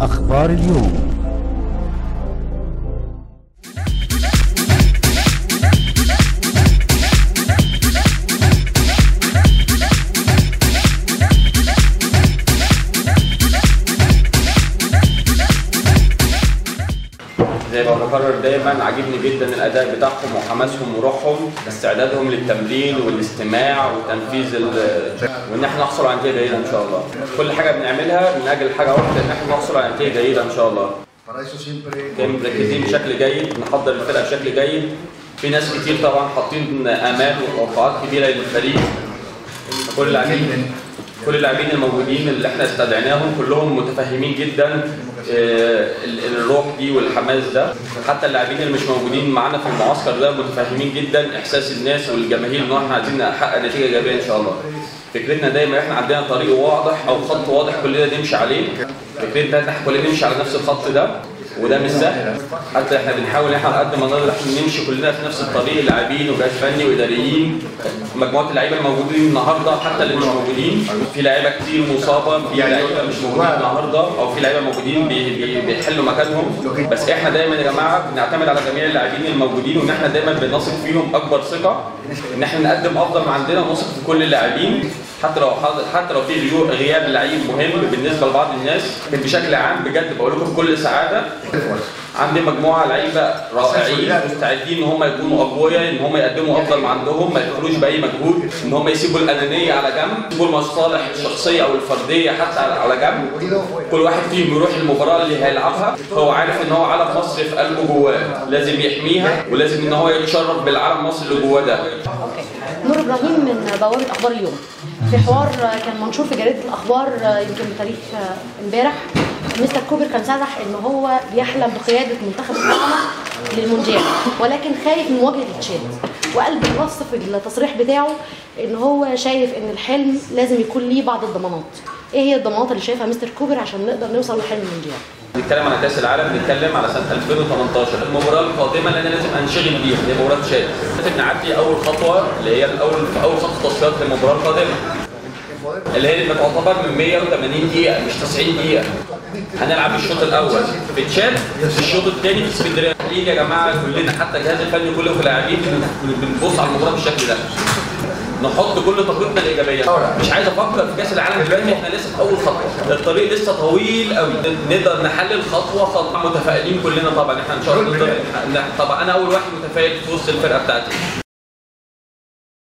أخبار اليوم. زي ما بكرر دايما عاجبني جدا الأداء بتاعهم وحماسهم وروحهم استعدادهم للتمرين والاستماع وتنفيذ ال... وإن إحنا نحصل على نتيجه جيده إن شاء الله. كل حاجة بنعملها من أجل حاجة واحدة إن إحنا نحصل على نتيجه جيده إن شاء الله. كان مركزين بشكل جيد نحضر الفرقة بشكل جيد. في ناس كتير طبعا حاطين آمال وتوقعات كبيرة للفريق. كل اللاعبين كل اللاعبين الموجودين اللي إحنا استدعيناهم كلهم متفهمين جدا آه، ال- الروح دي والحماس ده. حتى اللاعبين اللي مش موجودين معانا في المعسكر ده متفهمين جدا إحساس الناس والجماهير إن إحنا عايزين نحقق نتيجة إيجابية إن شاء الله. فكرتنا دايما إحنا عندنا طريق واضح أو خط واضح كلنا نمشي عليه. فكرتنا إحنا كلنا نمشي على نفس الخط ده. وده مش سهل. حتى إحنا بنحاول إحنا على قد ما نقدر إحنا نمشي كلنا في نفس الطريق اللاعبين وجهاز فني وإداريين. مجموعة اللعيبة الموجودين النهارده حتى اللي مش موجودين. في لعيبة كتير مصابة في لعيبة مش موجودين النهارده أو في لعيبة موجودين بي- بي- بيحلوا مكانهم. بس إحنا دايما يا جماعة بنعتمد على جميع اللاعبين الموجودين وإن إحنا دايما بنثق فيهم أكبر ثقة. إن إحنا نقدم أفضل ما عندنا ونثق في كل اللاعبين. حتى لو حتى لو في غياب لعيب مهم بالنسبة لبعض الناس بشكل عام بجد بقول لكم بكل سعادة. عندي مجموعة لعيبة رائعين مستعدين إن هم يكونوا أقوياء إن هم يقدموا أفضل ما عندهم ما يدخلوش بأي مجهود إن هم يسيبوا الأنانية على جنب يسيبوا المصالح الشخصيه أو الفردية حتى على على جنب. كل واحد فيهم يروح المباراه اللي هيلعبها. هو عارف إن هو علم مصر في قلبه جواه. لازم يحميها ولازم إن هو يتشرف بالعلم مصر اللي جواه ده. أوكي. نور إبراهيم من بوابه أخبار اليوم. في حوار كان منشور في جريدة الأخبار يمكن بتاريخ امبارح. مستر كوبر كان صرح إن هو بيحلم بقيادة منتخب القمه للمونديال ولكن خايف من مواجهه تشاد وقال بالنص في التصريح بتاعه إن هو شايف إن الحلم لازم يكون ليه بعض الضمانات. إيه هي الضمانات اللي شايفها مستر كوبر عشان نقدر نوصل لحلم المونديال؟ بنتكلم على كأس العالم بنتكلم على سنة 2018 المباراة القادمة اللي أنا لازم أنشغل بيها هي مباراة تشاد لازم نعدي أول خطوة اللي هي الأول أول خطوه تصفيات للمباراه القادمة اللي هي بتعتبر من 180 دقيقة مش 90 دقيقة. هنلعب الشوط الأول في تشاد الشوط الثاني في اسكندرية. تحليل يا جماعة كلنا حتى الجهاز الفني كله في اللاعبين بنبص على المباراة بالشكل ده. نحط كل طاقتنا الإيجابية. مش عايز أفكر في كأس العالم دلوقتي إحنا لسه في أول خطوة. الطريق لسه طويل قوي نقدر نحلل خطوة خطوه متفائلين كلنا طبعا. إحنا إن شاء الله طبعا أنا أول واحد متفائل في وسط الفرقة بتاعتي.